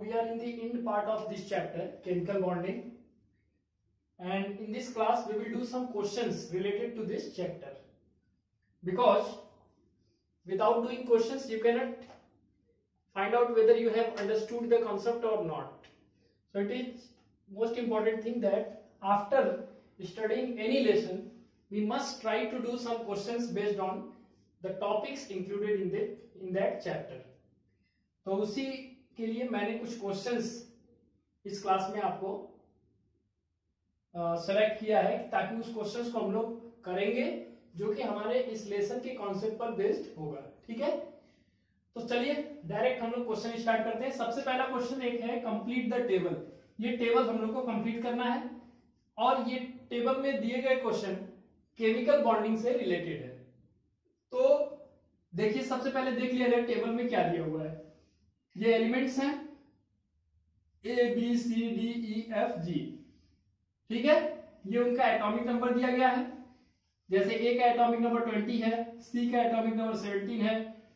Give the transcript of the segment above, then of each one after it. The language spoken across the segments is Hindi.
we are in the end part of this chapter chemical bonding and in this class we will do some questions related to this chapter because without doing questions you cannot find out whether you have understood the concept or not so it is most important thing that after studying any lesson we must try to do some questions based on the topics included in the in that chapter तो उसी के लिए मैंने कुछ क्वेश्चंस इस क्लास में आपको सेलेक्ट किया है ताकि उस क्वेश्चंस को हम लोग करेंगे जो कि हमारे इस लेसन के कॉन्सेप्ट पर बेस्ड होगा। ठीक है? तो चलिए डायरेक्ट हम लोग क्वेश्चन स्टार्ट करते हैं। सबसे पहला क्वेश्चन एक है कंप्लीट द टेबल ये टेबल हम लोग को कंप्लीट करना है और ये टेबल में दिए गए क्वेश्चन केमिकल बॉन्डिंग से रिलेटेड है। तो देखिए, सबसे पहले देख लिया टेबल में क्या दिया हुआ है। ये एलिमेंट्स हैं। A B C D E F G ठीक है? ये उनका एटॉमिक नंबर दिया गया है। जैसे ए का एटॉमिक नंबर ट्वेंटी है सी का एटॉमिक नंबर सेवनटीन है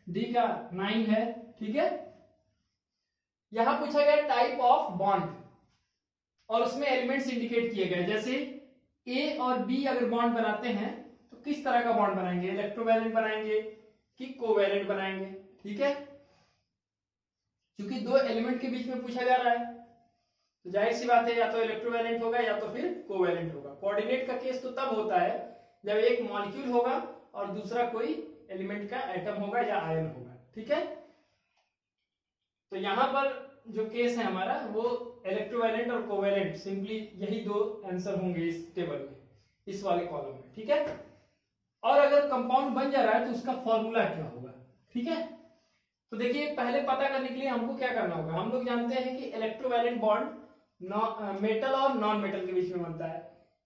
डी का नाइन है, ठीक है? यहाँ पूछा गया टाइप ऑफ़ बॉन्ड और उसमें एलिमेंट्स इंडिकेट किए गए। जैसे ए और बी अगर बॉन्ड बनाते हैं तो किस तरह का बॉन्ड बनाएँगे? इलेक्ट्रोवैलेंट बनाएँगे कि कोवैलेंट बनाएँगे? ठीक है? क्योंकि दो एलिमेंट के बीच में पूछा जा रहा है। तो ज़ाहिर सी बात है, या तो इलेक्ट्रोवैलेंट होगा, या तो फिर कोवैलेंट होगा। कोऑर्डिनेट का केस तो तब होता है, जब एक मॉलिक्यूल होगा और दूसरा कोई एलिमेंट का एटम होगा या आयन होगा। ठीक है? तो यहाँ पर जो केस है हमारा, वो इलेक्ट्रोवैलेंट और कोवैलेंट सिंपली यही दो आंसर होंगे इस टेबल में, इस वाले कॉलम में। ठीक है? और अगर कंपाउंड बन जा रहा है तो उसका फॉर्मूला क्या होगा? ठीक है? तो देखिए, पहले पता करने के लिए हमको क्या करना होगा? हम लोग जानते हैं कि इलेक्ट्रोवैलेंट बॉन्ड मेटल और नॉन मेटल के बीच में बनता है।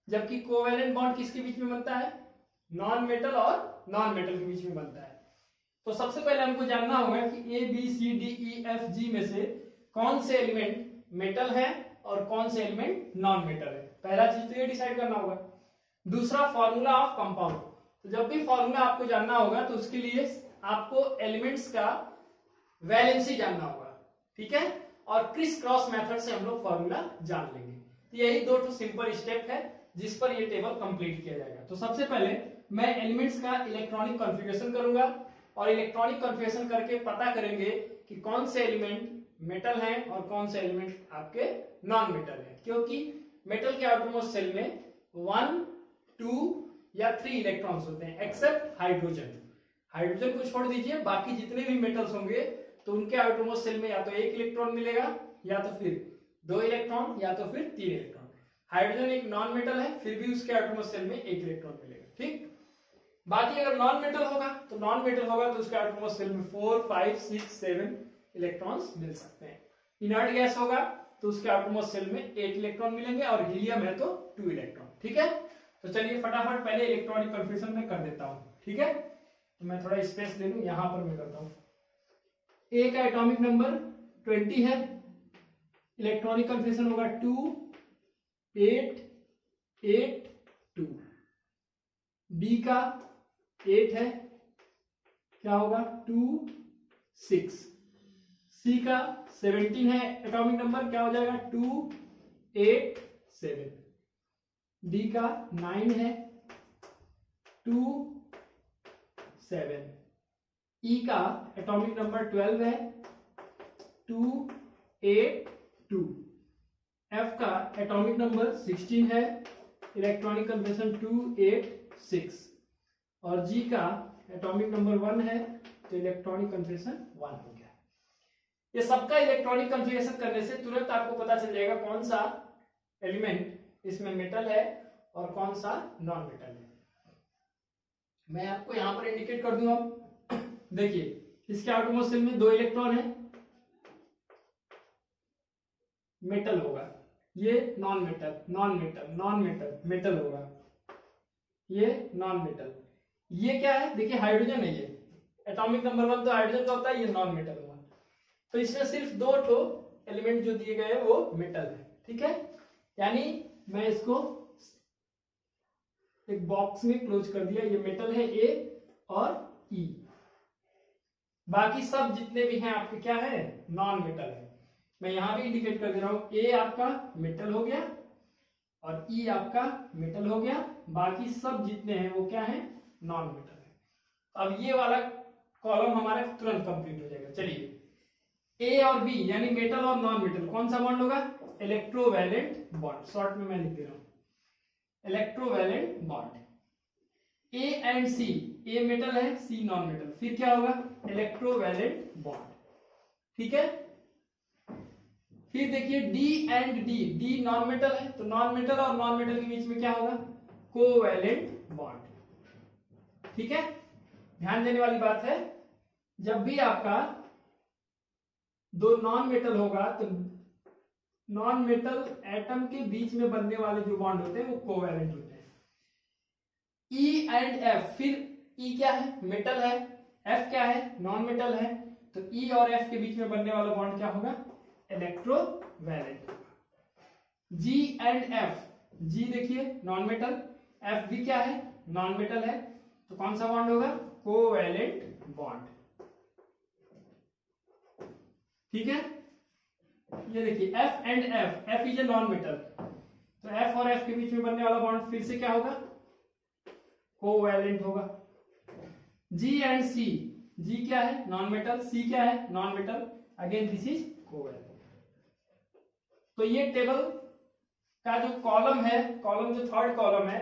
जबकि कोवैलेंट बॉन्ड किसके बीच में बनता है? नॉन मेटल और नॉन मेटल के बीच में बनता है। तो सबसे पहले हमको जानना होगा कि A B C D E F G में से कौन से एलिमेंट मेटल है और कौन से एलिमेंट नॉन मेटल है। पहला चीज़ तो ये डिसाइड करना होगा। दूसरा फॉर्मूला ऑफ़ कंपाउंड तो जब भी फॉर्मूला आपको जानना होगा तो उसके लिए आपको एलिमेंट्स का वैलेंसी जानना होगा, ठीक है? और क्रिस क्रॉस मेथड से हम लोग फॉर्मूला जान लेंगे। तो यही दो तो सिंपल स्टेप है जिस पर ये टेबल कंप्लीट किया जाएगा। तो सबसे पहले मैं एलिमेंट्स का इलेक्ट्रॉनिक कॉन्फ़िगरेशन करूँगा और इलेक्ट्रॉनिक कॉन्फ़िगरेशन करके पता करेंगे कि कौन से एलिमेंट मेटल हैं और कौन से एलिमेंट आपके नॉन मेटल हैं। क्योंकि मेटल के आउटरमोस्ट सेल में वन टू या थ्री इलेक्ट्रॉन्स होते हैं एक्सेप्ट हाइड्रोजन हाइड्रोजन को छोड़ दीजिए, बाकी जितने भी मेटल्स होंगे तो उनके आउटरमोस्ट सेल में या तो एक इलेक्ट्रॉन मिलेगा, या तो फिर दो इलेक्ट्रॉन या तो फिर तीन इलेक्ट्रॉन हाइड्रोजन एक नॉन मेटल है, फिर भी उसके आउटरमोस्ट सेल में एक इलेक्ट्रॉन मिलेगा, ठीक? बाकी अगर नॉन मेटल होगा तो नॉन मेटल होगा तो उसके आउटरमोस्ट सेल में four five six seven electrons मिल सकते हैं. इनर्ट गैस होगा तो उसके आउटरमोस्ट सेल में एट इलेक्ट्रॉन मिलेंगे, और हीलियम है तो टू इलेक्ट्रॉन ठीक है? तो चलिए फटाफट पहले इलेक्ट्रॉनिक कंफ्यूजन में कर देता हूँ, ठीक है? तो मैं थोड़ा स्पेस ले लू, यहाँ पर मैं करता हूँ. ए का एटॉमिक नंबर 20 है इलेक्ट्रॉनिक कंफ्यूजन होगा two eight eight two B का एट है, क्या होगा? टू सिक्स सी का सेवनटीन है एटॉमिक नंबर क्या हो जाएगा? टू एट सेवन डी का नाइन है टू सेवन ई e का एटॉमिक नंबर ट्वेल्व है टू एट टू एफ़ का एटॉमिक नंबर सिक्सटीन है electronic configuration two eight six और जी का एटॉमिक नंबर वन है तो इलेक्ट्रॉनिक कन्फेशन वन हो गया। ये सबका इलेक्ट्रॉनिक कन्फिगरेशन करने से तुरंत आपको पता चल जाएगा कौन सा एलिमेंट इसमें मेटल है और कौन सा नॉन मेटल है। मैं आपको यहाँ पर इंडिकेट कर दूँगा देखिए, इसके आउटमोस्ट सेल में दो इलेक्ट्रॉन है। मेटल होगा। ये non metal non metal non metal metal होगा। ये नॉन मेटल ये क्या है? देखिए हाइड्रोजन है ये। एटॉमिक नंबर वन तो हाइड्रोजन का होता है, ये नॉन मेटल हुआ तो इसमें सिर्फ़ दो ठो एलिमेंट जो दिए गए हैं, वो मेटल है। ठीक है? यानी मैं इसको एक बॉक्स में क्लोज कर दिया, ये मेटल है ए और बाकी सब जितने भी हैं, आपके क्या है? नॉन मेटल है। मैं यहाँ भी इंडिकेट कर दे रहा हूँ ए आपका मेटल हो गया और ई e आपका मेटल हो गया। बाकी सब जितने हैं, वो क्या है? नॉन मेटल है। अब ये वाला कॉलम हमारा तुरंत कंप्लीट हो जाएगा। चलिए। ए और बी यानी मेटल और नॉन मेटल कौन सा बॉन्ड होगा? इलेक्ट्रोवैलेंट बॉन्ड शॉर्ट में मैं लिख दे रहा हूँ। Electrovalent bond A and C A metal है सी नॉन मेटल फिर क्या होगा? इलेक्ट्रोवैलेंट बॉन्ड ठीक है? फिर देखिए D and D D non metal है तो नॉन मेटल और नॉन मेटल के बीच में क्या होगा? कोवैलेंट बॉन्ड ठीक है? ध्यान देने वाली बात है, जब भी आपका दो नॉन मेटल होगा तो नॉन मेटल एटम के बीच में बनने वाले जो बॉन्ड होते हैं, वो कोवैलेंट होते हैं। ई एंड एफ़ फिर ई e क्या है? मेटल है। एफ़ क्या है? नॉन मेटल है। तो ई e और एफ़ के बीच में बनने वाला बॉन्ड क्या होगा? Electrovalent G and F G देखिए नॉन मेटल एफ़ भी क्या है? नॉन मेटल है। तो कौन सा बॉन्ड होगा? कोवैलेंट बॉन्ड ठीक है? ये देखिए F and F F is a non metal तो एफ़ और एफ़ के बीच में बनने वाला बॉन्ड फिर से क्या होगा? कोवैलेंट होगा। जी एंड सी जी क्या है? नॉन मेटल सी क्या है? Non metal again this is covalent तो ये टेबल का जो कॉलम है कॉलम जो थर्ड कॉलम है,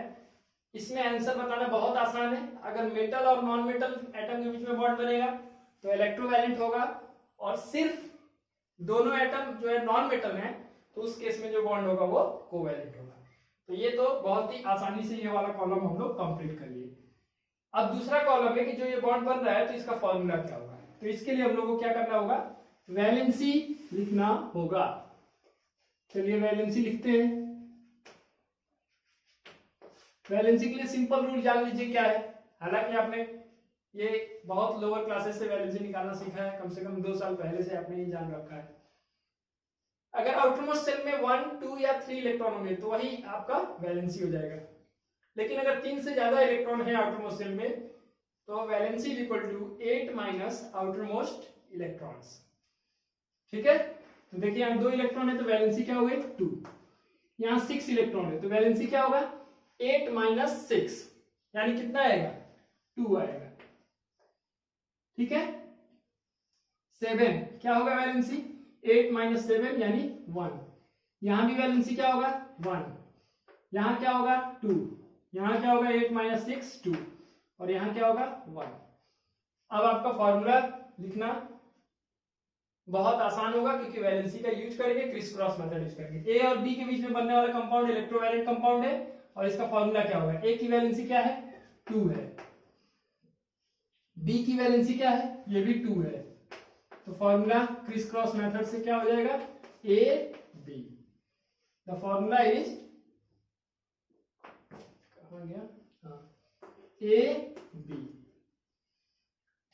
इसमें आंसर बताना बहुत आसान है। अगर मेटल और नॉन मेटल एटम के बीच में बॉन्ड बनेगा तो इलेक्ट्रोवैलेंट होगा। और सिर्फ़ दोनों एटम जो है नॉन मेटल है तो उस केस में जो बॉन्ड होगा वो कोवैलेंट होगा। तो ये तो बहुत ही आसानी से ये वाला कॉलम हम लोग कंप्लीट कर लिए। अब दूसरा कॉलम है कि जो ये बॉन्ड बन रहा है तो इसका फॉर्मूला क्या होगा? तो इसके लिए हम लोग को क्या करना होगा? वैलेंसी लिखना होगा। चलिए वैलेंसी लिखते हैं। वैलेंसी के लिए सिंपल रूल जान लीजिए क्या है। हालाँकि आपने ये बहुत लोअर क्लासेस से वैलेंसी निकालना सीखा है। कम से कम दो साल पहले से आपने ये जान रखा है। अगर आउटरमोस्ट सेल में वन टू या थ्री इलेक्ट्रॉन होंगे तो वही आपका वैलेंसी हो जाएगा। लेकिन अगर तीन से ज़्यादा इलेक्ट्रॉन है आउटरमोस्ट सेल में तो valency equal to eight minus outermost electrons ठीक है? तो देखिए, यहाँ दो इलेक्ट्रॉन है तो वैलेंसी क्या हो गई टू यहाँ सिक्स इलेक्ट्रॉन है तो वैलेंसी क्या होगा? एट माइनस सिक्स यानी कितना आएगा? टू आएगा. ठीक है? सेवन क्या होगा वैलेंसी एट माइनस सेवन यानी वन यहाँ भी वैलेंसी क्या होगा? वन यहाँ क्या होगा? टू यहाँ क्या होगा एट माइनस सिक्स टू, और यहाँ क्या होगा वन। अब आपका फॉर्मूला लिखना बहुत आसान होगा, क्योंकि वैलेंसी का यूज़ करेंगे क्रिस क्रॉस मेथड यूज़ करेंगे। ए और बी के बीच में बनने वाला कंपाउंड इलेक्ट्रोवैलेंट कंपाउंड है, और इसका फॉर्मूला क्या होगा? ए की वैलेंसी क्या है? टू है। बी की वैलेंसी क्या है? ये भी टू है। तो फॉर्मूला क्रिस क्रॉस मेथड से क्या हो जाएगा? A B the formula is कहा गया। ए हाँ। बी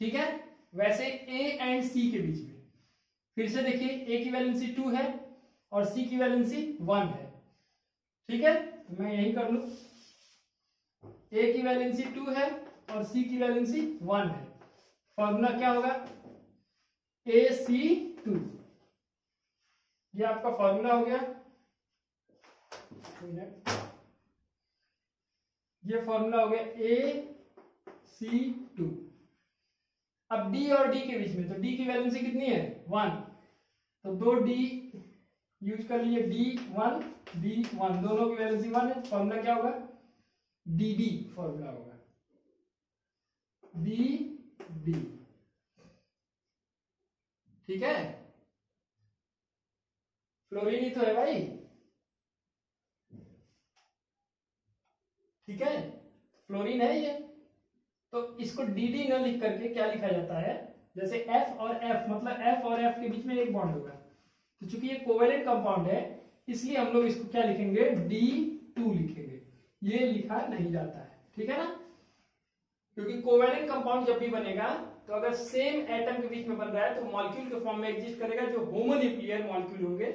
ठीक है? वैसे ए एंड सी के बीच में। फिर से देखिए ए की वैलेंसी टू है और सी की वैलेंसी वन है। ठीक है? तो मैं यही कर लू। ए की वैलेंसी टू है और सी की वैलेंसी वन है। फॉर्मूला क्या होगा? ए सी टू ये आपका फॉर्मूला हो गया। ये फॉर्मूला हो गया ए सी टू अब डी और डी के बीच में तो डी की वैलेंसी कितनी है? वन तो दो डी यूज़ कर लिए डी वन डी वन दोनों की वैलेंसी वन है फॉर्मूला क्या होगा? डी डी फॉर्मूला होगा. डी डी ठीक है? फ्लोरीन ही तो है भाई. ठीक है? फ्लोरीन है ये। तो इसको डी डी न लिख करके क्या लिखा जाता है? जैसे एफ़ और एफ़ मतलब एफ़ और एफ़ के बीच में एक बॉन्ड होगा। तो चूँकि ये कोवेलेंट कंपाउंड है, इसलिए हम लोग इसको क्या लिखेंगे? डी टू लिखेंगे। ये लिखा नहीं जाता है। ठीक है ना? क्योंकि कोवेलेंट कंपाउंड जब भी बनेगा तो अगर सेम एटम के बीच में बन रहा है तो मॉलिक्यूल के फॉर्म में एग्जिस्ट करेगा जो होमोन्यूक्लियर मॉलिक्यूल होंगे।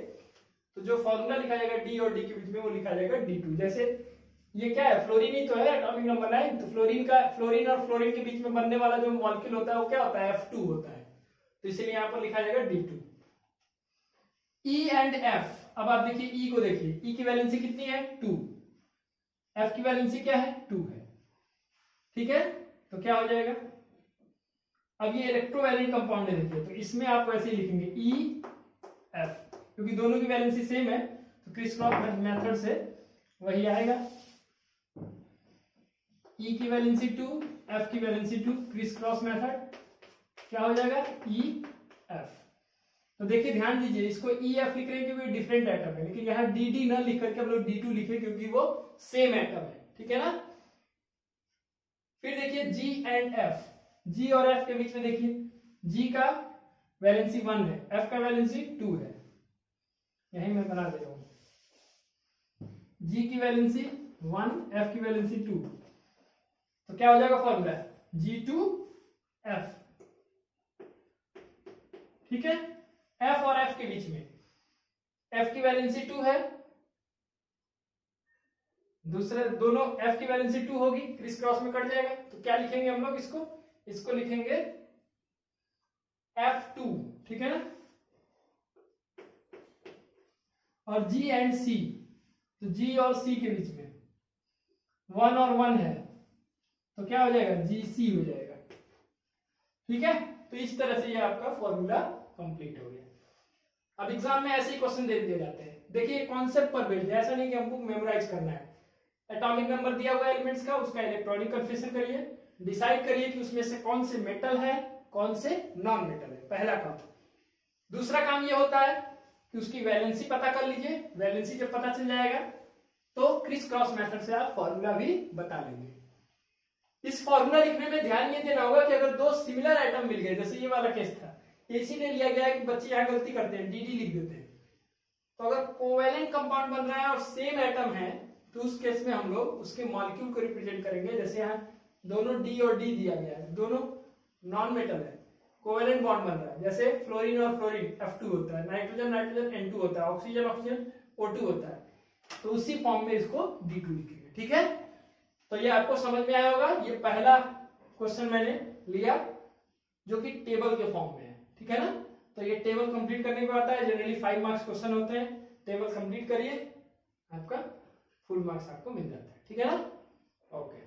तो जो फॉर्मूला लिखा जाएगा डी और डी के बीच में, वो लिखा जाएगा डी टू जैसे ये क्या है? फ्लोरीन ही तो है एटॉमिक नंबर नाइन तो फ्लोरीन का फ्लोरीन और फ्लोरीन के बीच में बनने वाला जो मॉलिक्यूल होता है वो क्या होता है? एफ़ टू होता है। तो इसीलिए यहाँ पर लिखा जाएगा D two E and F अब आप देखिए ई e को देखिए। ई e की वैलेंसी कितनी है? टू एफ़ की वैलेंसी क्या है? टू है। ठीक है? तो क्या हो जाएगा? अब ये इलेक्ट्रोवैलेंट कंपाउंड है देखिए। तो इसमें आप वैसे ही लिखेंगे ई e, एफ़ क्योंकि दोनों की वैलेंसी सेम है तो क्रिस क्रॉस मेथड से वही आएगा। ई की वैलेंसी टू एफ़ की valency two criss cross method क्या हो जाएगा? ई एफ़ तो देखिए, ध्यान दीजिए, इसको ई एफ़ लिख रहे हैं क्योंकि डिफरेंट एटम है, लेकिन यहाँ डी डी न लिख करके हम लोग डी टू लिखे क्योंकि वो सेम एटम है, ठीक है ना? फिर देखिए जी एंड एफ़ जी और एफ़ के बीच में देखिए जी का वैलेंसी वन है एफ़ का वैलेंसी टू है। यही मैं बना दे रहा हूँ। जी की वैलेंसी वन एफ़ की वैलेंसी टू। तो क्या हो जाएगा फॉर्मूला जी टू एफ़ ठीक है? एफ़ और एफ़ के बीच में। एफ़ की वैलेंसी टू है। दूसरे, दोनों एफ़ की वैलेंसी टू होगी। क्रिस क्रॉस में कट जाएगा। तो क्या लिखेंगे हम लोग इसको? इसको लिखेंगे एफ़ टू। ठीक है ना? और जी एंड सी तो जी और सी के बीच में। वन और वन है। तो क्या हो जाएगा? जी सी हो जाएगा। ठीक है? तो इस तरह से ये आपका फॉर्मूला कंप्लीट हो गया। अब एग्ज़ाम में ऐसे ही क्वेश्चन दे दिए जाते हैं। देखिए कॉन्सेप्ट पर बेस्ड ऐसा नहीं कि हमको मेमोराइज करना है। एटॉमिक नंबर दिया हुआ एलिमेंट्स का, उसका इलेक्ट्रॉनिक कन्फेशन करिए। डिसाइड करिए कि उसमें से कौन से मेटल है, कौन से नॉन मेटल है। पहला काम। दूसरा काम ये होता है कि उसकी वैलेंसी पता कर लीजिए। वैलेंसी जब पता चल जाएगा तो क्रिस क्रॉस मेथड से आप फॉर्मूला भी बता लेंगे इस फॉर्मूला लिखने में ध्यान ये देना होगा कि अगर दो सिमिलर आइटम मिल गए, जैसे ये वाला केस था इसीलिए लिया गया है कि बच्चे यहाँ गलती करते हैं डीडी लिख देते हैं। तो अगर कोवेलेंट कंपाउंड बन रहा है और सेम आइटम है तो उस केस में हम लोग उसके मॉलिक्यूल को रिप्रेजेंट करेंगे, जैसे यहाँ दोनों डी और डी दिया गया है, दोनों नॉन मेटल है। कोवेलेंट बॉन्ड बन रहा है, जैसे फ्लोरीन और फ्लोरीन F2 होता है नाइट्रोजन नाइट्रोजन N2 होता है ऑक्सीजन ऑक्सीजन O2 होता है। तो उसी फॉर्म में इसको D2 लिखेंगे, ठीक है? तो ये आपको समझ में आया होगा, ये पहला क्वेश्चन मैंने लिया, जो कि टेबल के फॉर्म में है, ठीक है ना? तो ये टेबल कंप्लीट करने के बाद है जनरली फाइव मार्क्स क्वेश्चन होते हैं टेबल कंप्लीट करिए, आपका फुल मार्क्स आपको मिल जाता है, ठीक है ना? Okay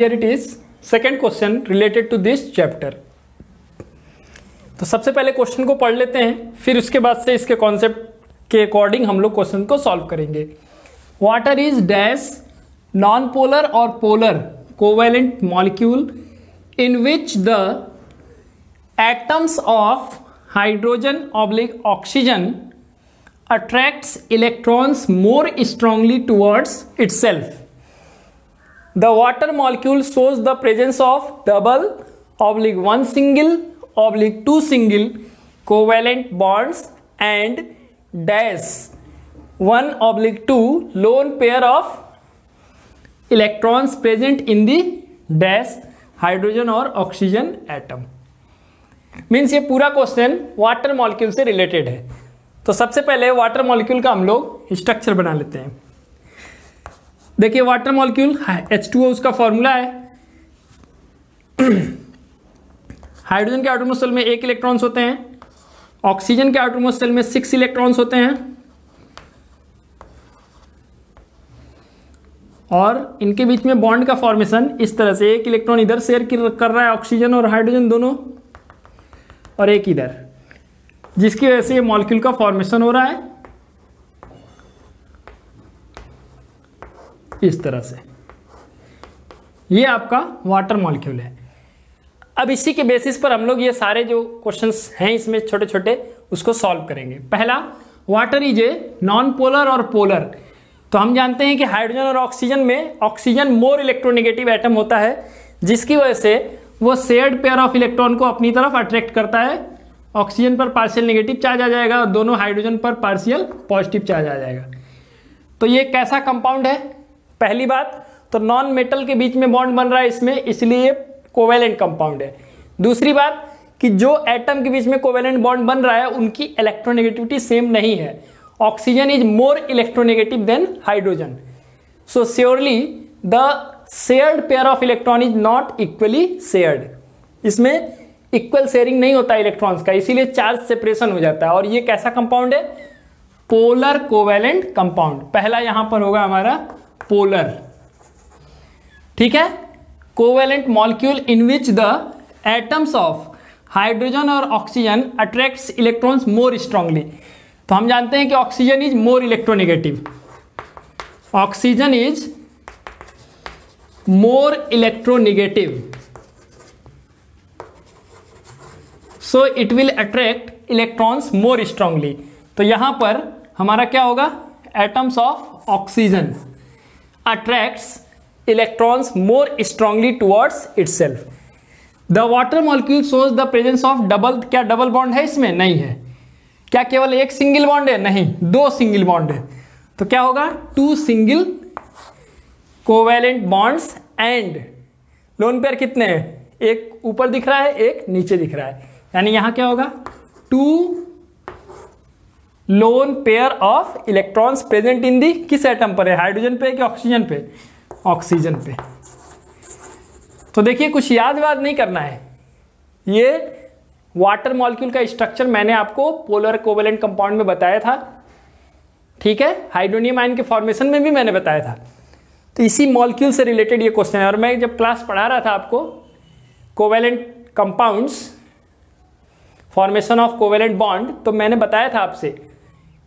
Here it is, second question related to this chapter. तो सबसे पहले क्वेश्चन को पढ़ लेते हैं, फिर उसके बाद से इसके कॉन्सेप्ट के अकॉर्डिंग हम लोग क्वेश्चन को सॉल्व करेंगे water is dash non polar और polar covalent molecule in which the atoms of hydrogen oblique oxygen attracts electrons more strongly towards itself. The water molecule shows the presence of double oblique, one single oblique two single, covalent bonds and dash 1 oblique 2 lone pair of electrons present in the dash hydrogen और ऑक्सीजन एटम मीन्स ये पूरा क्वेश्चन वाटर मॉलिक्यूल से रिलेटेड है। तो सबसे पहले वाटर मॉलिक्यूल का हम लोग स्ट्रक्चर बना लेते हैं। देखिए वाटर मॉलिक्यूल एच टू उसका फॉर्मूला है। हाइड्रोजन के एटोमोस्फेयर में एक इलेक्ट्रॉन्स होते हैं ऑक्सीजन के आउटरमोस्ट सेल में सिक्स इलेक्ट्रॉन्स होते हैं, और इनके बीच में बॉन्ड का फॉर्मेशन इस तरह से एक इलेक्ट्रॉन इधर शेयर कर रहा है ऑक्सीजन और हाइड्रोजन दोनों, और एक इधर, जिसकी वजह से ये मॉलिक्यूल का फॉर्मेशन हो रहा है, इस तरह से। ये आपका वाटर मॉलिक्यूल है। अब इसी के बेसिस पर हम लोग ये सारे जो क्वेश्चंस हैं इसमें छोटे छोटे उसको सॉल्व करेंगे। पहला water is a non polar और पोलर तो हम जानते हैं कि हाइड्रोजन और ऑक्सीजन में ऑक्सीजन मोर इलेक्ट्रोनेगेटिव एटम होता है, जिसकी वजह से वो शेयर्ड पेयर ऑफ़ इलेक्ट्रॉन को अपनी तरफ़ अट्रैक्ट करता है। ऑक्सीजन पर पार्शियल नेगेटिव चार्ज आ जाएगा और दोनों हाइड्रोजन पर पार्शियल पॉजिटिव चार्ज आ जाएगा। तो ये कैसा कंपाउंड है? पहली बात तो नॉन मेटल के बीच में बॉन्ड बन रहा है इसमें, इसलिए कोवेलेंट कंपाउंड है। दूसरी बात कि जो एटम के बीच में कोवेलेंट बॉन्ड बन रहा है, उनकी इलेक्ट्रोनेगेटिविटी सेम नहीं है। Oxygen is more electronegative than hydrogen so surely the shared pair of electron is not equally shared इसमें इक्वल शेयरिंग नहीं होता इलेक्ट्रॉन्स का, इसीलिए चार्ज सेपरेशन हो जाता है। और ये कैसा कंपाउंड है? पोलर कोवेलेंट कंपाउंड पहला यहाँ पर होगा हमारा पोलर ठीक है? Covalent molecule in which the atoms of hydrogen और oxygen attracts electrons more strongly तो हम जानते हैं कि oxygen is more electronegative oxygen is more electronegative so it will attract electrons more strongly तो यहाँ पर हमारा क्या होगा? Atoms of oxygen attracts electrons more strongly towards itself the water molecule shows the presence of double क्या डबल बॉन्ड है इसमें? नहीं है। क्या केवल एक सिंगल बॉन्ड है? नहीं, दो सिंगल बॉन्ड है। तो क्या होगा? Two single covalent bonds and lone pair कितने हैं? एक ऊपर दिख रहा है, एक नीचे दिख रहा है। यानी यहाँ क्या होगा? Two lone pair of electrons present in the किस एटम पर है? हाइड्रोजन पे कि ऑक्सीजन पे? ऑक्सीजन पे। तो देखिए, कुछ याद वाद नहीं करना है। ये वाटर मॉलिक्यूल का स्ट्रक्चर मैंने आपको पोलर कोवेलेंट कंपाउंड में बताया था। ठीक है? हाइड्रोनियम आयन के फॉर्मेशन में भी मैंने बताया था। तो इसी मॉलिक्यूल से रिलेटेड ये क्वेश्चन है। और मैं जब क्लास पढ़ा रहा था आपको covalent compounds formation of covalent bond तो मैंने बताया था आपसे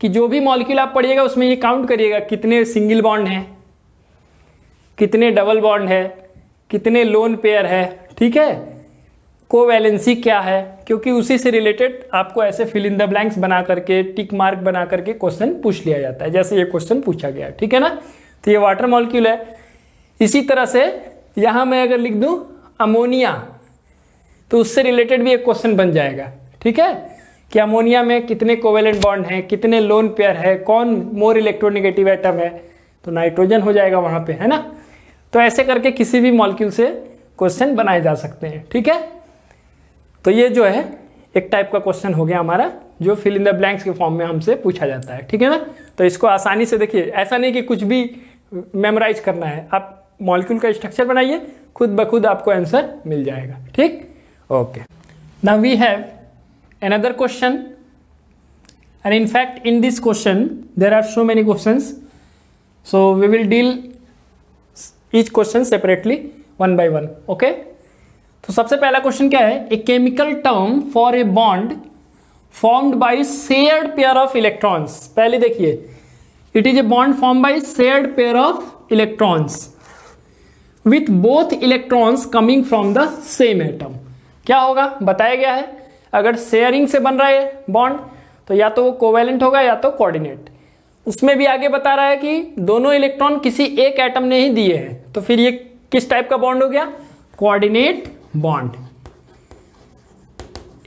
कि जो भी मॉलिक्यूल आप पढ़िएगा, उसमें ये काउंट करिएगा कितने सिंगल बॉन्ड हैं। कितने डबल बॉन्ड है, कितने लोन पेयर है, ठीक है? कोवैलेंसी क्या है? क्योंकि उसी से रिलेटेड आपको ऐसे फिल इन द ब्लैंक्स बना करके टिक मार्क बना करके क्वेश्चन पूछ लिया जाता है, जैसे ये क्वेश्चन पूछा गया, ठीक है ना? तो ये वाटर मॉलिक्यूल है। इसी तरह से यहाँ मैं अगर लिख दूँ अमोनिया तो उससे रिलेटेड भी एक क्वेश्चन बन जाएगा, ठीक है? कि अमोनिया में कितने कोवेलेंट बॉन्ड हैं, कितने लोन पेयर है, कौन मोर इलेक्ट्रोनिगेटिव एटम है तो नाइट्रोजन हो जाएगा वहाँ पे, है ना? तो ऐसे करके किसी भी मॉलिक्यूल से क्वेश्चन बनाए जा सकते हैं, ठीक है? तो ये जो है, एक टाइप का क्वेश्चन हो गया हमारा, जो फिल इन द ब्लैंक्स के फॉर्म में हमसे पूछा जाता है, ठीक है ना? तो इसको आसानी से देखिए, ऐसा नहीं कि कुछ भी मेमोराइज करना है, आप मॉलिक्यूल का स्ट्रक्चर बनाइए, खुद ब खुद आपको आंसर मिल जाएगा, ठीक? Okay now we have another question. And in fact, in this question, there are so many questions. So we will each question separately, one by one, okay? तो सबसे पहला क्वेश्चन क्या है? A chemical term for a bond formed by shared pair of electrons पहले देखिए it is a bond form by shared pair of electrons with both electrons coming from the same atom क्या होगा? बताया गया है। अगर शेयरिंग से बन रहा है बॉन्ड तो या तो वो कोवेलेंट होगा या तो कोऑर्डिनेट उसमें भी आगे बता रहा है कि दोनों इलेक्ट्रॉन किसी एक एटम ने ही दिए हैं। तो फिर ये किस टाइप का बॉन्ड हो गया? Coordinate bond.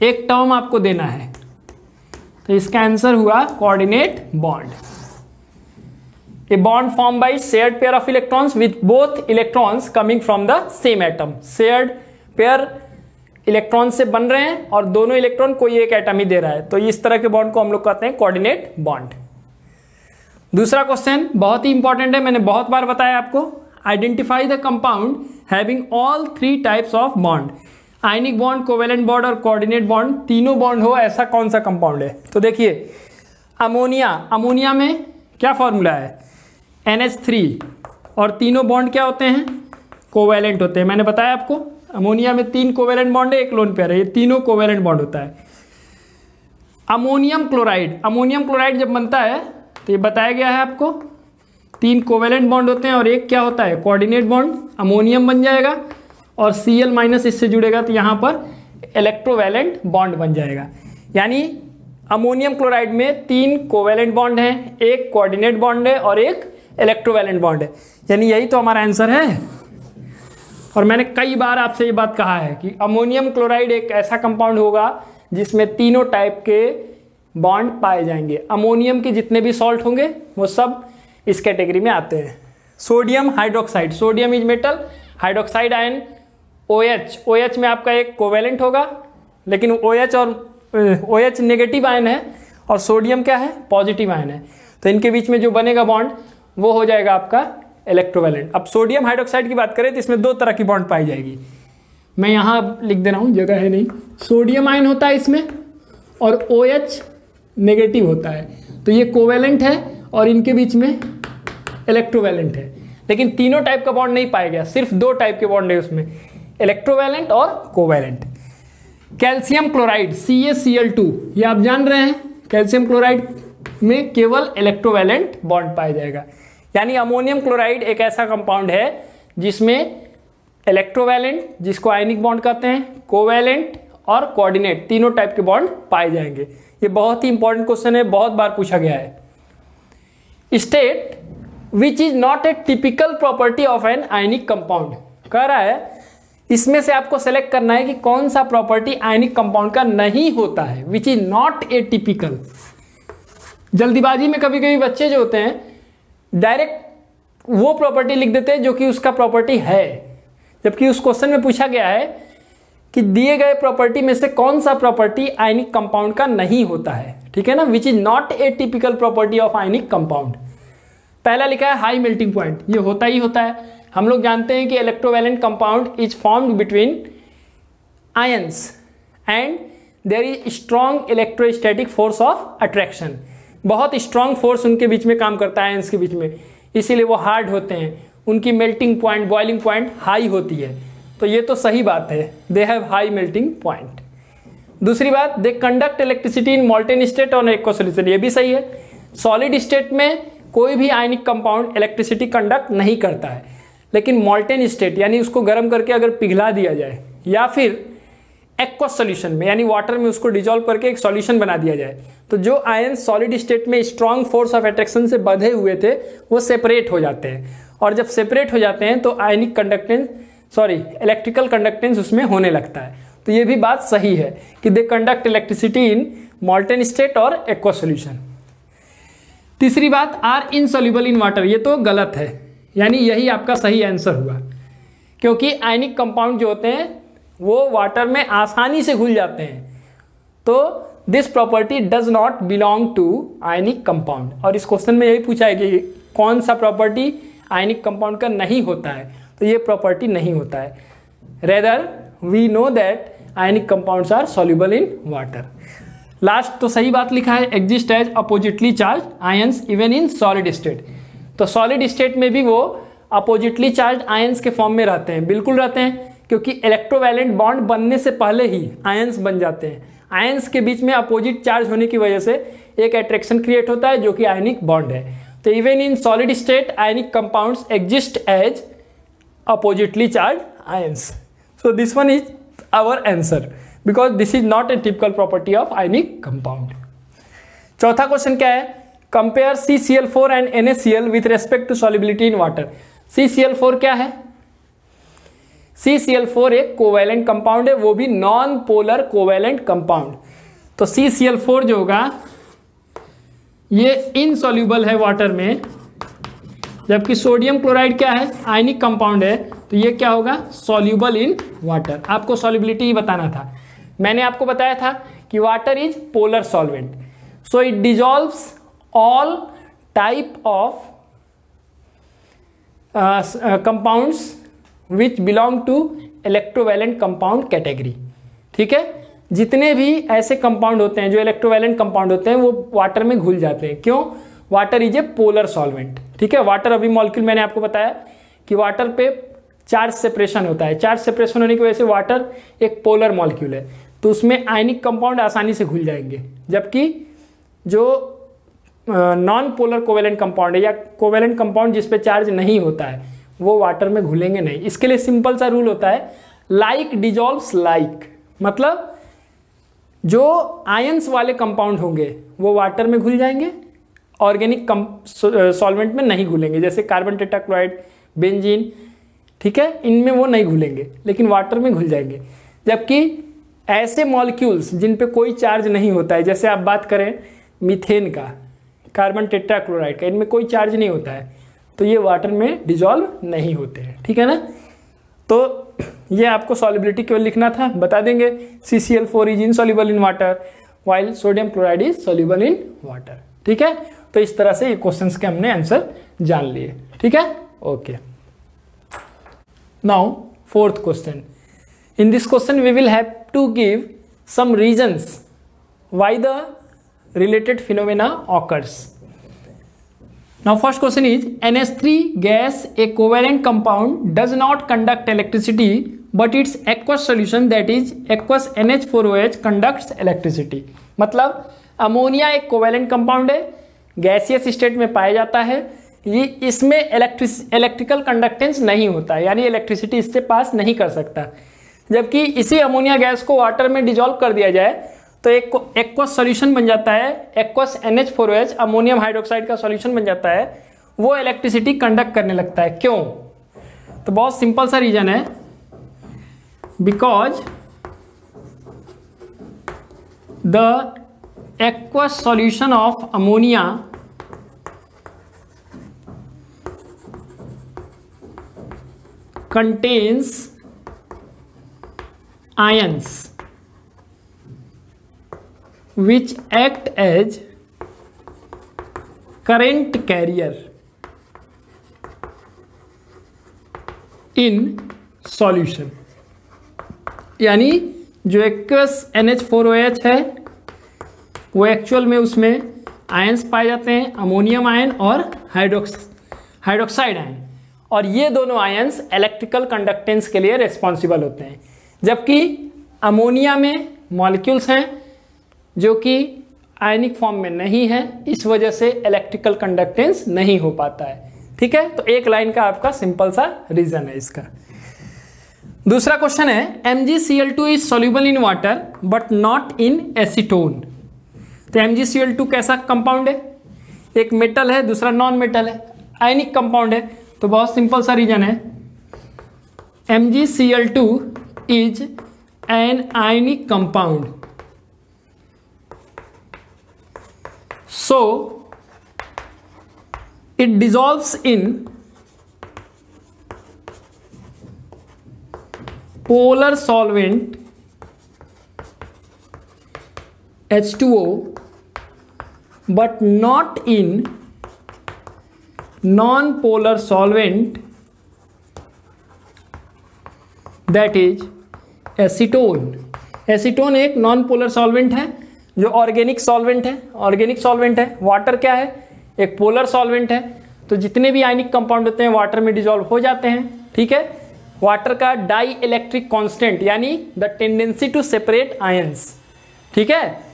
एक टर्म आपको देना है। तो इसका आंसर हुआ coordinate bond. A bond form by shared pair of electrons with both electrons coming from the same atom. Shared pair electron से बन रहे हैं और दोनों इलेक्ट्रॉन कोई एक एटम ही दे रहा है। तो इस तरह के बॉन्ड को हम लोग कहते हैं कोऑर्डिनेट बॉन्ड। दूसरा क्वेश्चन बहुत ही इंपॉर्टेंट है, मैंने बहुत बार बताया आपको। Identify the compound having all three types of bond ionic bond covalent bond और कोऑर्डिनेट बॉन्ड तीनों बॉन्ड हो, ऐसा कौन सा कंपाउंड है? तो देखिए अमोनिया अमोनिया में क्या फॉर्मूला है? NH3 और तीनों बॉन्ड क्या होते हैं? कोवेलेंट होते हैं। मैंने बताया आपको अमोनिया में तीन कोवेलेंट बॉन्ड है, एक लोन पेयर है, ये तीनों कोवेलेंट बॉन्ड होता है। अमोनियम क्लोराइड अमोनियम क्लोराइड जब बनता है तो ये बताया गया है आपको, तीन कोवेलेंट बॉन्ड होते हैं और एक क्या होता है? कोऑर्डिनेट बॉन्ड अमोनियम बन जाएगा और सी एल माइनस इससे जुड़ेगा तो यहाँ पर इलेक्ट्रोवैलेंट बॉन्ड बन जाएगा। यानी अमोनियम क्लोराइड में तीन कोवेलेंट बॉन्ड हैं, एक कोऑर्डिनेट बॉन्ड है और एक इलेक्ट्रोवैलेंट बॉन्ड है। यानी यही तो हमारा आंसर है। और मैंने कई बार आपसे ये बात कहा है कि अमोनियम क्लोराइड एक ऐसा कंपाउंड होगा जिसमें तीनों टाइप के बॉन्ड पाए जाएँगे। अमोनियम के जितने भी सॉल्ट होंगे, वो सब इस कैटेगरी में आते हैं। Sodium hydroxide sodium is metal hydroxide ion O H O H में आपका एक कोवेलेंट होगा, लेकिन ओ एच और ओ एच नेगेटिव आयन है, और सोडियम क्या है? पॉजिटिव आयन है। तो इनके बीच में जो बनेगा बॉन्ड वो हो जाएगा आपका इलेक्ट्रोवैलेंट अब सोडियम हाइड्रोक्साइड की बात करें तो इसमें दो तरह की बॉन्ड पाई जाएगी। मैं यहाँ लिख दे रहा हूँ, जगह है नहीं। सोडियम आयन होता है इसमें, और ओ OH नेगेटिव होता है। तो ये कोवेलेंट है और इनके बीच में इलेक्ट्रोवैलेंट है। लेकिन तीनों टाइप का बॉन्ड नहीं पाया गया, सिर्फ़ दो टाइप के बॉन्ड है उसमें इलेक्ट्रोवैलेंट और covalent calcium chloride C A C L two ये आप जान रहे हैं कैल्शियम क्लोराइड में केवल इलेक्ट्रोवैलेंट बॉन्ड पाया जाएगा। यानी अमोनियम क्लोराइड एक ऐसा कंपाउंड है जिसमें इलेक्ट्रोवैलेंट जिसको आयनिक बॉन्ड कहते हैं कोवैलेंट और कोऑर्डिनेट तीनों टाइप के बॉन्ड पाए जाएँगे। ये बहुत ही इंपॉर्टेंट क्वेश्चन है, बहुत बार पूछा गया है। State which is not a typical property of an ionic compound कह रहा है, इसमें से आपको सेलेक्ट करना है कि कौन सा प्रॉपर्टी आयनिक कंपाउंड का नहीं होता है which is not a typical जल्दीबाजी में कभी कभी बच्चे जो होते हैं डायरेक्ट वो प्रॉपर्टी लिख देते हैं जो कि उसका प्रॉपर्टी है। जबकि उस क्वेश्चन में पूछा गया है कि दिए गए प्रॉपर्टी में से कौन सा प्रॉपर्टी आयनिक कंपाउंड का नहीं होता है। ठीक है ना? Which is not a typical property of ionic compound पहला लिखा है हाई मेल्टिंग पॉइंट ये होता ही होता है। हम लोग जानते हैं कि electrovalent compound is formed between ions and there is strong electrostatic force of attraction बहुत स्ट्रॉन्ग फोर्स उनके बीच में काम करता है आयंस के बीच में। इसीलिए वो हार्ड होते हैं। उनकी melting point boiling point high होती है। तो ये तो सही बात है। They have high melting point दूसरी बात they conduct electricity in molten state और एक्वा सोल्यूशन ये भी सही है। सॉलिड स्टेट में कोई भी आयनिक कंपाउंड इलेक्ट्रिसिटी कंडक्ट नहीं करता है। लेकिन मॉल्टेन स्टेट यानी उसको गर्म करके अगर पिघला दिया जाए, या फिर एक्वा सोल्यूशन में, यानी वाटर में उसको डिजोल्व करके एक सॉल्यूशन बना दिया जाए तो जो आयन सॉलिड स्टेट में स्ट्रॉन्ग फोर्स ऑफ़ अट्रैक्शन से बंधे हुए थे, वो सेपरेट हो जाते हैं। और जब सेपरेट हो जाते हैं तो ionic conductance sorry electrical conductance उसमें होने लगता है। तो ये भी बात सही है कि they conduct electricity in molten state और एक्वा सोल्यूशन तीसरी बात आर इनसॉल्युबल इन वाटर ये तो गलत है। यानी यही आपका सही आंसर हुआ। क्योंकि आयनिक कंपाउंड जो होते हैं, वो वाटर में आसानी से घुल जाते हैं। तो this property does not belong to ionic compound और इस क्वेश्चन में यही पूछा है कि कौन सा प्रॉपर्टी आयनिक कंपाउंड का नहीं होता है। तो ये प्रॉपर्टी नहीं होता है। Rather we know that ionic compounds are soluble in water last तो सही बात लिखा है exist as oppositely charge ions even in solid state तो सॉलिड स्टेट में भी वो अपोजिटली चार्ज आयंस के फॉर्म में रहते हैं। बिल्कुल रहते हैं, क्योंकि इलेक्ट्रोवैलेंट बॉन्ड बनने से पहले ही आयंस बन जाते हैं। आयंस के बीच में अपोजिट चार्ज होने की वजह से एक अट्रैक्शन क्रिएट होता है जो कि आयनिक बॉन्ड है। तो even in solid state ionic compounds exist as oppositely charge ions so this one is our answer because this is not a typical property of ionic compound चौथा क्वेश्चन क्या है? Compare C C L four and N S C L with respect to solubility in water C C L four क्या है? सी सी एल फोर एक कोवेलेंट कंपाउंड है, वो भी नॉन पोलर कोवेलेंट कंपाउंड तो सी सी एल फोर जो होगा, ये इनसॉल्यूबल है वाटर में जबकि सोडियम क्लोराइड क्या है? आयनिक कंपाउंड है। तो ये क्या होगा? Soluble in water. आपको सॉल्युबिलिटी ही बताना था। मैंने आपको बताया था कि water is polar solvent. So it dissolve all type of compounds which belong to electrovalent compound category ठीक है? जितने भी ऐसे कंपाउंड होते हैं, जो इलेक्ट्रोवैलेंट कंपाउंड होते हैं, वो वाटर में घुल जाते हैं। क्यों? Water is a polar solvent ठीक है वाटर अभी मॉलिक्यूल मैंने आपको बताया कि वाटर पे चार्ज सेपरेशन होता है। चार्ज सेपरेशन होने की वजह से वाटर एक पोलर मॉलिक्यूल है। तो उसमें आयनिक कंपाउंड आसानी से घुल जाएँगे। जबकि जो नॉन पोलर कोवेलेंट कंपाउंड है या कोवेलेंट कंपाउंड जिस पे चार्ज नहीं होता है, वो वाटर में घुलेंगे नहीं। इसके लिए सिंपल सा रूल होता है लाइक डिजॉल्व्स लाइक मतलब जो आयंस वाले कंपाउंड होंगे, वो वाटर में घुल जाएँगे ऑर्गेनिक सॉल्वेंट में नहीं घुलेंगे, जैसे कार्बन टेटाक्लोराइड बेंजीन, ठीक है? इनमें वो नहीं घुलेंगे, लेकिन वाटर में घुल जाएँगे। जबकि ऐसे मॉलिक्यूल्स जिन पे कोई चार्ज नहीं होता है, जैसे आप बात करें मीथेन का, कार्बन टेट्राक्लोराइड का, इनमें कोई चार्ज नहीं होता है तो ये वाटर में डिजॉल्व नहीं होते हैं, ठीक है ना? तो ये आपको सॉलिबिलिटी केवल लिखना था, बता देंगे। C C L four is insoluble in water while sodium chloride is soluble in water ठीक है? तो इस तरह से ये क्वेश्चन के हमने आंसर जान लिए। ठीक है? Okay now fourth question in this question we will have to give some reasons why the related phenomena occurs now first question is N S three gas a covalent compound does not conduct electricity but its aqueous solution that is aqueous N H four O H conduct electricity मतलब अमोनिया एक कोवेलेंट कंपाउंड है गैसियस स्टेट में पाया जाता है, ये इसमें इलेक्ट्रिक इलेक्ट्रिकल कंडक्टेंस नहीं होता, यानी इलेक्ट्रिसिटी इससे पास नहीं कर सकता। जबकि इसी अमोनिया गैस को वाटर में डिजोल्व कर दिया जाए तो एक एक्वस सॉल्यूशन बन जाता है aqueous N H four H ammonium hydroxide का सॉल्यूशन बन जाता है, वो इलेक्ट्रिसिटी कंडक्ट करने लगता है। क्यों? तो बहुत सिंपल सा रीजन है। Because the aqueous solution of ammonia contains ions which act as current carrier in solution यानी जो aqueous N H four O H है वो एक्चुअल में उसमें आयन्स पाए जाते हैं अमोनियम आयन और हाइड्रोक्स हाइड्रोक्साइड आयन और ये दोनों आयन्स इलेक्ट्रिकल कंडक्टेंस के लिए रिस्पॉन्सिबल होते हैं। जबकि अमोनिया में मॉलिक्यूल्स हैं, जो कि आयनिक फॉर्म में नहीं है, इस वजह से इलेक्ट्रिकल कंडक्टेंस नहीं हो पाता है। ठीक है? तो एक लाइन का आपका सिंपल सा रीजन है इसका। दूसरा क्वेश्चन है M G C L two is soluble in water but not in acetone तो एम कैसा कंपाउंड है? एक मेटल है, दूसरा नॉन मेटल है आयनिक कंपाउंड है। तो बहुत सिंपल सा रीजन है। M is an ionic compound so it dissolves in polar solvent H2O but not in non-polar solvent that is acetone acetone एक नॉन पोलर सॉल्वेंट है, जो ऑर्गेनिक सॉल्वेंट है। ऑर्गेनिक सॉल्वेंट है वाटर क्या है? एक पोलर सॉल्वेंट है। तो जितने भी आयनिक कंपाउंड होते हैं वाटर में डिजॉल्व हो जाते हैं, ठीक है? वाटर का डाई इलेक्ट्रिक कॉन्स्टेंट यानी the tendency to separate ions ठीक है?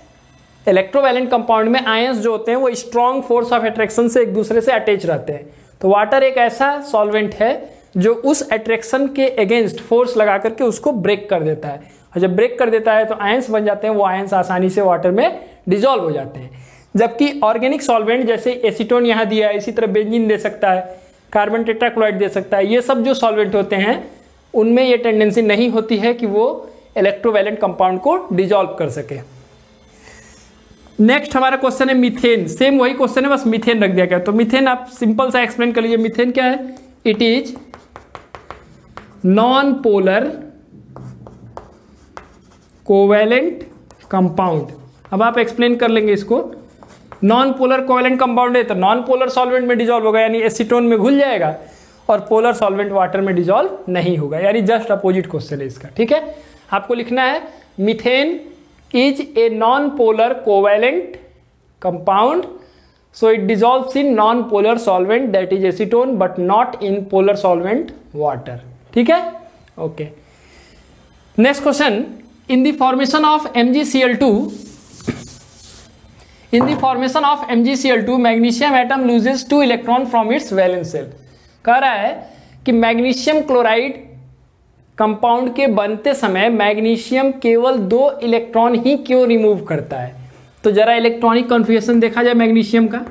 इलेक्ट्रोवैलेंट कंपाउंड में आयंस जो होते हैं, वो स्ट्रॉन्ग फोर्स ऑफ़ अट्रैक्शन से एक दूसरे से अटैच रहते हैं। तो वाटर एक ऐसा सॉल्वेंट है, जो उस अट्रैक्शन के अगेंस्ट फोर्स लगा करके उसको ब्रेक कर देता है। और जब ब्रेक कर देता है तो आयंस बन जाते हैं, वो आयंस आसानी से वाटर में डिजोल्व हो जाते हैं। जबकि ऑर्गेनिक सॉल्वेंट जैसे एसीटोन यहाँ दिया है, इसी तरह बेंजिन दे सकता है कार्बन टेट्राक्लोराइड दे सकता है, ये सब जो सॉल्वेंट होते हैं, उनमें ये टेंडेंसी नहीं होती है कि वो इलेक्ट्रोवैलेंट कंपाउंड को डिजोल्व कर सके। नेक्स्ट हमारा क्वेश्चन है मिथेन सेम वही क्वेश्चन है, बस मिथेन रख दिया गया। तो मिथेन आप सिंपल सा एक्सप्लेन कर लीजिए मिथेन क्या है? It is non polar covalent compound अब आप एक्सप्लेन कर लेंगे इसको। नॉन पोलर कोवेलेंट कंपाउंड है तो नॉन पोलर सॉल्वेंट में डिजोल्व होगा, यानी एसीटोन में घुल जाएगा, और पोलर सॉल्वेंट वाटर में डिजोल्व नहीं होगा। यानी जस्ट अपोजिट क्वेश्चन है इसका, ठीक है? आपको लिखना है methane is a non polar covalent compound so it dissolve in non polar solvent that is acetone but not in polar solvent water ठीक है? Okay next question in the formation of M G C L two in the formation of M G C L two magnesium atom loses two electron from its valence shell कह रहा है कि मैग्नीशियम क्लोराइड कंपाउंड के बनते समय मैग्नीशियम केवल दो इलेक्ट्रॉन ही क्यों रिमूव करता है? तो जरा इलेक्ट्रॉनिक कॉन्फ़िगरेशन देखा जाए मैग्नीशियम का।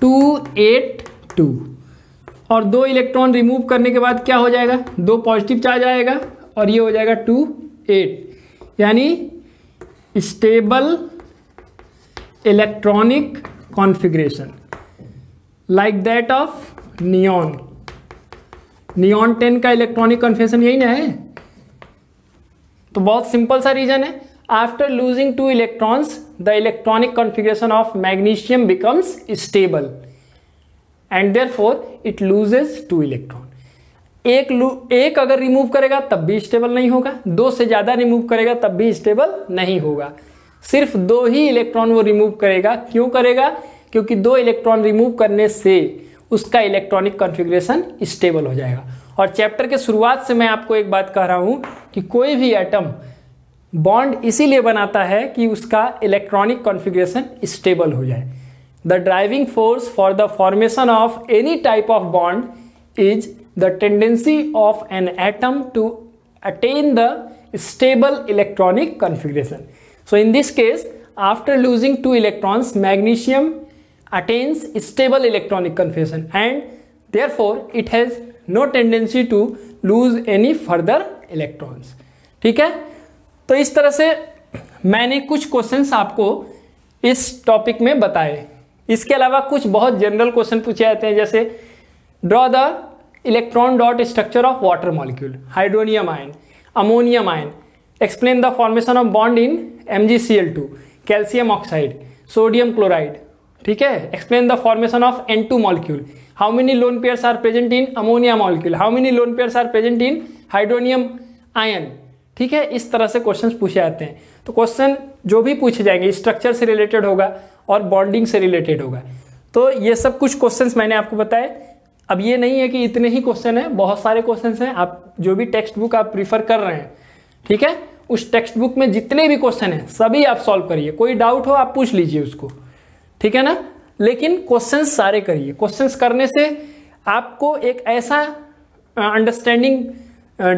Two eight two. और दो इलेक्ट्रॉन रिमूव करने के बाद क्या हो जाएगा? दो पॉजिटिव चार्ज आएगा और ये हो जाएगा टू एट। यानी stable electronic configuration. Like that of neon. Neon ten का इलेक्ट्रॉनिक कन्फेशन यही ना है। तो बहुत सिंपल सा रीजन है। After losing two electrons the electronic configuration of magnesium becomes stable and therefore it loses two electron एक एक अगर रिमूव करेगा तब भी स्टेबल नहीं होगा। दो से ज़्यादा रिमूव करेगा तब भी स्टेबल नहीं होगा। सिर्फ़ दो ही इलेक्ट्रॉन वो रिमूव करेगा। क्यों करेगा? क्योंकि दो इलेक्ट्रॉन रिमूव करने से उसका इलेक्ट्रॉनिक कॉन्फ़िगरेशन स्टेबल हो जाएगा। और चैप्टर के शुरुआत से मैं आपको एक बात कह रहा हूँ कि कोई भी एटम बॉन्ड इसीलिए बनाता है कि उसका इलेक्ट्रॉनिक कॉन्फ़िगरेशन स्टेबल हो जाए। The driving force for the formation of any type of bond is the tendency of an atom to attain the stable electronic configuration so in this case after losing two electrons magnesium attains stable electronic configuration and therefore it has no tendency to lose any further electrons. ठीक है? तो इस तरह से मैंने कुछ क्वेश्चंस आपको इस टॉपिक में बताए। इसके अलावा कुछ बहुत जनरल क्वेश्चन पूछे जाते हैं, जैसे draw the electron dot structure of water molecule hydronium ion ammonium ion explain the formation of bond in M calcium oxide sodium chloride ठीक है? Explain the formation of N two molecule how many lone pairs are present in ammonia molecule how many lone pairs are present in hydronium ion ठीक है? इस तरह से क्वेश्चन पूछे जाते हैं। तो क्वेश्चन जो भी पूछे जाएँगे स्ट्रक्चर से रिलेटेड होगा और बॉन्डिंग से रिलेटेड होगा। तो ये सब कुछ क्वेश्चन मैंने आपको बताए। अब ये नहीं है कि इतने ही क्वेश्चन हैं, बहुत सारे क्वेश्चन हैं। आप जो भी टेक्स्ट बुक आप प्रीफर कर रहे हैं, ठीक है? उस टेक्स्ट बुक में जितने भी क्वेश्चन हैं, सभी आप सॉल्व करिए। कोई डाउट हो, आप पूछ लीजिए उसको। ठीक है ना? लेकिन क्वेश्चंस सारे करिए। क्वेश्चंस करने से आपको एक ऐसा अंडरस्टैंडिंग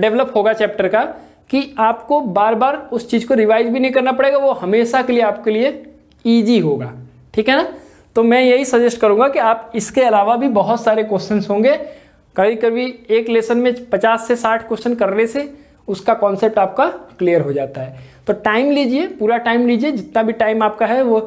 डेवलप होगा चैप्टर का कि आपको बार बार उस चीज़ को रिवाइज भी नहीं करना पड़ेगा, वो हमेशा के लिए आपके लिए ईजी होगा। ठीक है ना? तो मैं यही सजेस्ट करूँगा कि आप इसके अलावा भी बहुत सारे क्वेश्चन होंगे। कभी कभी एक लेसन में 50 से 60 क्वेश्चन करने से उसका कॉन्सेप्ट आपका क्लियर हो जाता है। तो टाइम लीजिए, पूरा टाइम लीजिए, जितना भी टाइम आपका है, वो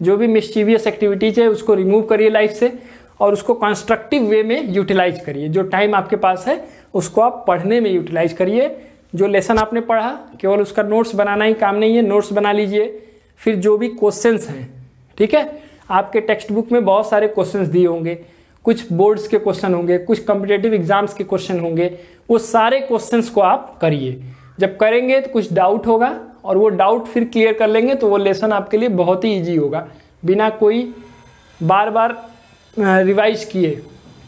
जो भी मिस्चीवियस एक्टिविटीज़ है, उसको रिमूव करिए लाइफ से और उसको कंस्ट्रक्टिव वे में यूटिलाइज करिए। जो टाइम आपके पास है, उसको आप पढ़ने में यूटिलाइज करिए। जो लेसन आपने पढ़ा, केवल उसका नोट्स बनाना ही काम नहीं है नोट्स बना लीजिए। फिर जो भी क्वेश्चंस हैं, ठीक है? आपके टेक्स्ट बुक में बहुत सारे क्वेश्चंस दिए होंगे। कुछ बोर्ड्स के क्वेश्चन होंगे, कुछ कम्पिटेटिव एग्ज़ाम्स के क्वेश्चन होंगे। वो सारे क्वेश्चंस को आप करिए। जब करेंगे तो कुछ डाउट होगा और वो डाउट फिर क्लियर कर लेंगे तो वो लेसन आपके लिए बहुत ही ईजी होगा। बिना कोई बार बार रिवाइज किए,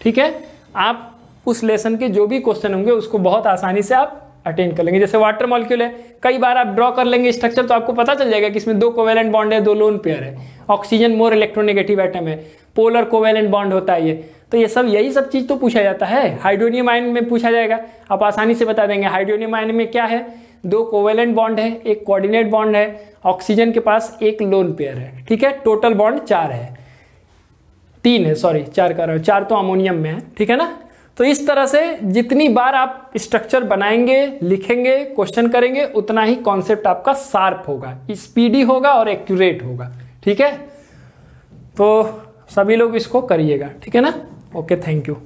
ठीक है? आप उस लेसन के जो भी क्वेश्चन होंगे, उसको बहुत आसानी से आप अटेंड कर लेंगे। जैसे वाटर मॉलिक्यूल है, कई बार आप ड्रॉ कर लेंगे स्ट्रक्चर तो आपको पता चल जाएगा कि इसमें दो कोवेलेंट बॉन्ड है, दो लोन पेयर है। ऑक्सीजन मोर इलेक्ट्रोनेगेटिव आइटम है पोलर कोवेलेंट बॉन्ड होता है ये। तो ये सब, यही सब चीज़ तो पूछा जाता है। हाइड्रोनियम आयन में पूछा जाएगा। आप आसानी से बता देंगे हाइड्रोनियम आयन में क्या है? दो कोवेलेंट बॉन्ड है, एक कोऑर्डिनेट बॉन्ड है, ऑक्सीजन के पास एक लोन पेयर है, ठीक है? टोटल बॉन्ड चार है। तीन है, सॉरी, चार कर रहा हूँ। चार तो अमोनियम में है, ठीक है ना? तो इस तरह से जितनी बार आप स्ट्रक्चर बनाएँगे, लिखेंगे क्वेश्चन करेंगे, उतना ही कॉन्सेप्ट आपका शार्प होगा स्पीडी होगा और एक्यूरेट होगा, ठीक है? तो सभी लोग इसको करिएगा, ठीक है ना? Okay thank you